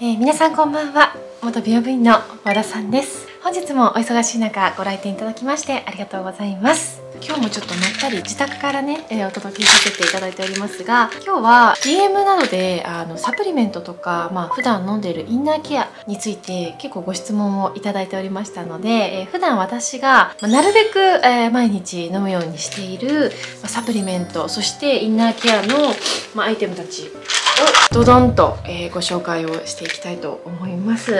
えー、皆さんこんばんは。元美容部員の和田さんです。本日もお忙しい中ご来店いただきましてありがとうございます。今日もちょっとまったり自宅からね、えー、お届けさせていただいておりますが今日は DM などであのサプリメントとか、まあ、普段飲んでいるインナーケアについて結構ご質問をいただいておりましたので、えー、普段私が、まあ、なるべく、えー、毎日飲むようにしている、まあ、サプリメントそしてインナーケアの、まあ、アイテムたちドドンと、えー、ご紹介をしていきたいと思います。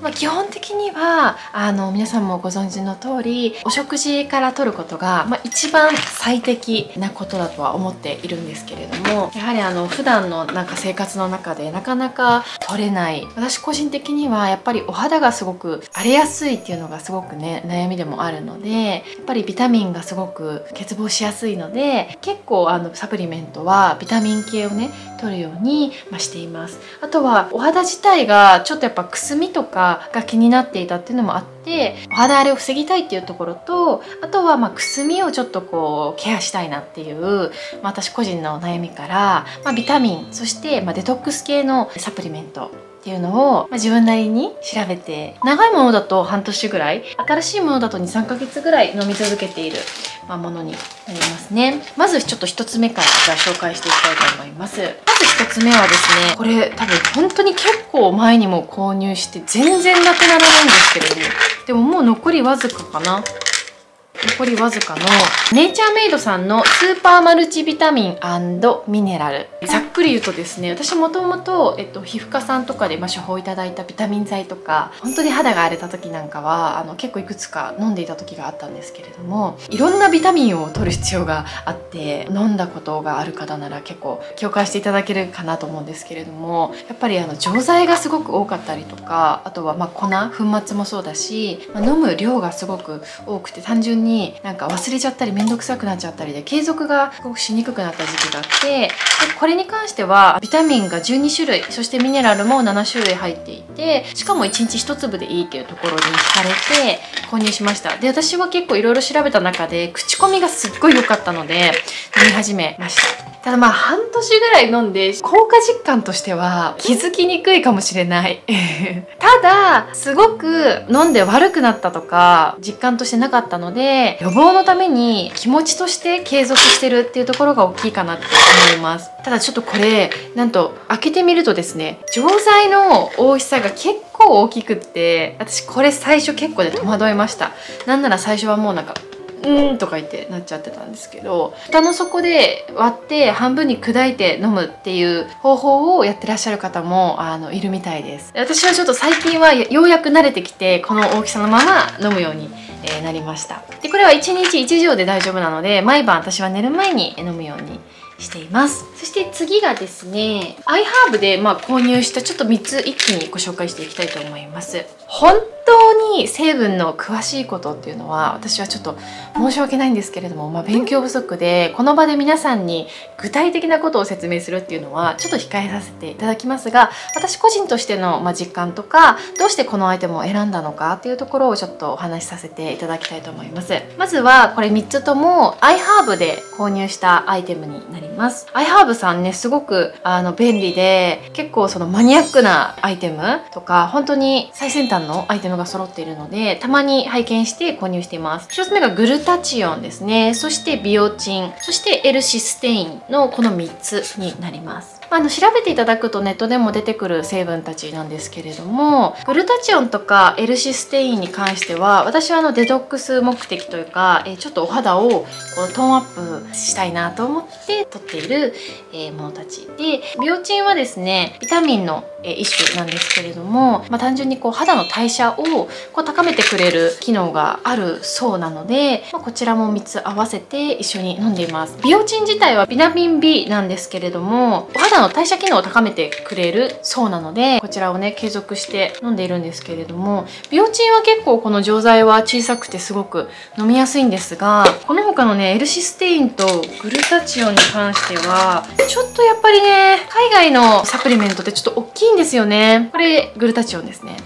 まあ、基本的にはあの皆さんもご存知の通りお食事から取ることが、まあ、一番最適なことだとは思っているんですけれどもやはりあの普段のなんか生活の中でなかなか取れない。私個人的にはやっぱりお肌がすごく荒れやすいっていうのがすごくね悩みでもあるのでやっぱりビタミンがすごく欠乏しやすいので結構あのサプリメントはビタミン系をね取るように、ましています。あとはお肌自体がちょっとやっぱくすみとかが気になっていたっていうのもあってお肌荒れを防ぎたいっていうところとあとはまくすみをちょっとこうケアしたいなっていう、まあ、私個人の悩みから、まあ、ビタミンそしてまデトックス系のサプリメントっていうのを、ま、自分なりに調べて長いものだと半年ぐらい新しいものだと23ヶ月ぐらい飲み続けている、ま、ものになりますね。まずちょっと1つ目からじゃあ紹介していきたいと思います。まず1つ目はですねこれ多分本当に結構前にも購入して全然なくならないんですけれどもでももう残りわずかかな。残りわずかのネイチャーメイドさんのスーパーマルチビタミンミネラル。ざっくり言うとですね私もともと、えっと、皮膚科さんとかで、ま、処方いただいたビタミン剤とか本当に肌が荒れた時なんかはあの結構いくつか飲んでいた時があったんですけれどもいろんなビタミンを取る必要があって飲んだことがある方なら結構共感していただけるかなと思うんですけれどもやっぱりあの錠剤がすごく多かったりとかあとはま粉粉末もそうだし、まあ、飲む量がすごく多くて単純にになんか忘れちゃったり面倒くさくなっちゃったりで継続がすごくしにくくなった時期があってでこれに関してはビタミンが12種類そしてミネラルも7種類入っていてしかも1日1粒でいいっていうところに惹かれて購入しました。で私は結構いろいろ調べた中で口コミがすっごい良かったので飲み始めました。ただまあ半年ぐらい飲んで効果実感としては気づきにくいかもしれない。ただすごく飲んで悪くなったとか実感としてなかったので予防のために気持ちとして継続してるっていうところが大きいかなって思います。ただちょっとこれなんと開けてみるとですね錠剤の大きさが結構大きくって私これ最初結構で戸惑いました。なんなら最初はもうなんかうんとか言ってなっちゃってたんですけど蓋の底で割って半分に砕いて飲むっていう方法をやってらっしゃる方もあのいるみたいです。私はちょっと最近はようやく慣れてきてこの大きさのまま飲むようにえなりました。でこれは1日1錠で大丈夫なので毎晩私は寝る前に飲むようにしています。そして次がですねアイハーブでま購入したちょっと3つ一気にご紹介していきたいと思います。本当に成分の詳しいことっていうのは私はちょっと申し訳ないんですけれども、まあ、勉強不足でこの場で皆さんに具体的なことを説明するっていうのはちょっと控えさせていただきますが私個人としての、ま実感とかどうしてこのアイテムを選んだのかっていうところをちょっとお話しさせていただきたいと思います。まずはこれ3つともアイハーブで購入したアイテムになります。ます。アイハーブさんねすごくあの便利で結構そのマニアックなアイテムとか本当に最先端のアイテムが揃っているのでたまに拝見して購入しています。1つ目がグルタチオンですね。そしてビオチン。そして L-システインのこの3つになります。あの調べていただくとネットでも出てくる成分たちなんですけれどもグルタチオンとか L-システインに関しては私はあのデトックス目的というか、えちょっとお肌をこうトーンアップしたいなと思って取っている、えものたち。でビオチンはですねビタミンのえ一種なんですけれども、まあ、単純にこう肌の代謝をこう高めてくれる機能があるそうなので、まあ、こちらも3つ合わせて一緒に飲んでいます。ビオチン自体はビタミン B なんですけれどもお肌の代謝機能を高めてくれるそうなのでこちらをね継続して飲んでいるんですけれどもビオチンは結構この錠剤は小さくてすごく飲みやすいんですがこの他のねエルシステインとグルタチオンに関してはちょっとやっぱりね海外のサプリメントってちょっと大きいんですよね。これグルタチオンですね。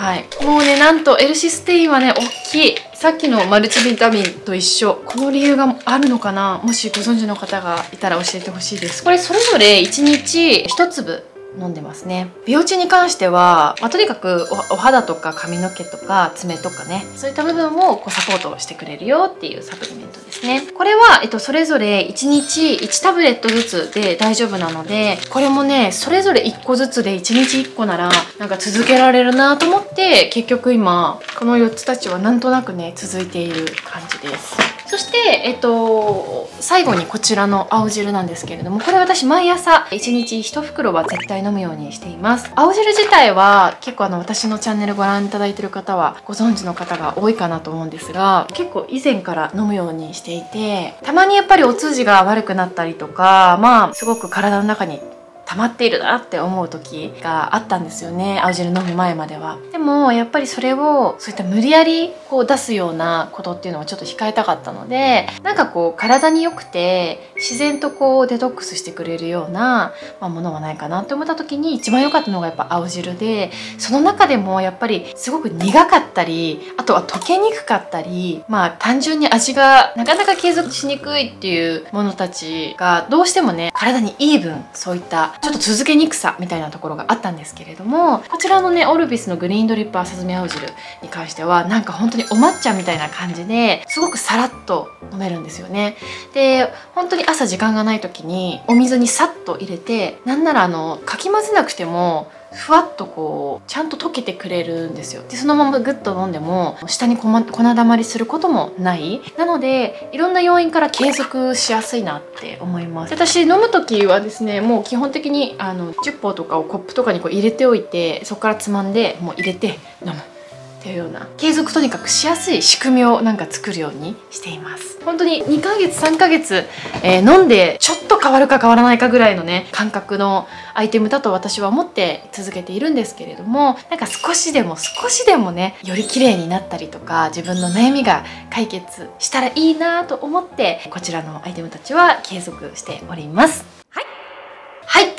はい。もうねなんとエルシステインはね大きい。さっきのマルチビタミンと一緒。この理由があるのかな？もしご存知の方がいたら教えてほしいです。これそれぞれ1日1粒飲んでますね。美容中に関しては、まあ、とにかくお肌とか髪の毛とか爪とかねそういった部分をこうサポートしてくれるよっていうサプリメントですね。これは、えっと、それぞれ1日1タブレットずつで大丈夫なのでこれもねそれぞれ1個ずつで1日1個ならなんか続けられるなと思って結局今この4つたちはなんとなくね続いている感じです。そして、えっと、最後にこちらの青汁なんですけれどもこれ私毎朝1日1袋は絶対飲むようにしています。青汁自体は結構あの私のチャンネルご覧いただいてる方はご存知の方が多いかなと思うんですが結構以前から飲むようにしていてたまにやっぱりお通じが悪くなったりとかまあすごく体の中に溜まっているなって思う時があったんですよね。青汁飲む前までは。でもやっぱりそれをそういった無理やりこう出すようなことっていうのをちょっと控えたかったのでなんかこう体に良くて自然とこうデトックスしてくれるような、ま、ものはないかなって思った時に一番良かったのがやっぱ青汁でその中でもやっぱりすごく苦かったりあとは溶けにくかったりまあ単純に味がなかなか継続しにくいっていうものたちがどうしてもね体にいい分そういったちょっと続けにくさみたいなところがあったんですけれどもこちらのねオルビスのグリーンドリップ浅摘青汁に関してはなんか本当にお抹茶みたいな感じですごくさらっと飲めるんですよね。で本当に朝時間がない時にお水にさっと入れてなんならあのかき混ぜなくてもふわっとこうちゃんと溶けてくれるんですよ。でそのままグッと飲んでも下に粉だまりすることもない。なのでいろんな要因から継続しやすいなって思います。私飲む時はですねもう基本的にあの10本とかをコップとかにこう入れておいてそこからつまんでもう入れて飲む。っていうような継続とにかくしやすい仕組みをなんか作るようにしています。本当に2ヶ月3ヶ月、えー、飲んでちょっと変わるか変わらないかぐらいのね感覚のアイテムだと私は思って続けているんですけれどもなんか少しでも少しでもねより綺麗になったりとか自分の悩みが解決したらいいなと思ってこちらのアイテムたちは継続しております、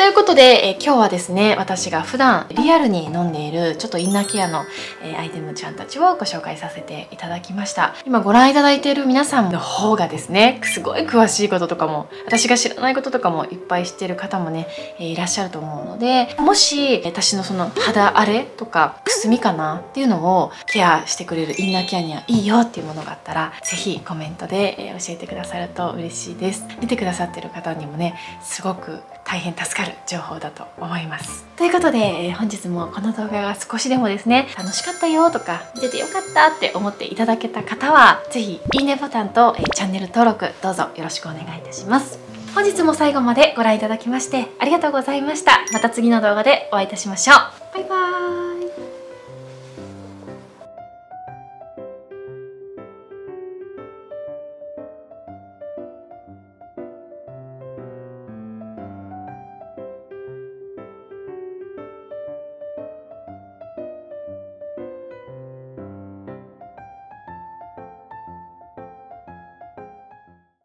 ということで、え、今日はですね、私が普段リアルに飲んでいるちょっとインナーケアの、え、アイテムちゃんたちをご紹介させていただきました。今ご覧いただいている皆さんの方がですね、すごい詳しいこととかも、私が知らないこととかもいっぱい知ってる方もね、え、いらっしゃると思うので、もし私のその肌荒れとかくすみかなっていうのをケアしてくれるインナーケアにはいいよっていうものがあったら、是非コメントで、教えてくださると嬉しいです。見てくださってる方にもね、すごく大変助かる情報だと思います。ということで、え本日もこの動画が少しでもですね楽しかったよとか見ててよかったって思っていただけた方は是非いいねボタンと、えチャンネル登録どうぞよろしくお願いいたします。本日も最後までご覧いただきましてありがとうございました。また次の動画でお会いいたしましょう。バイバーイ。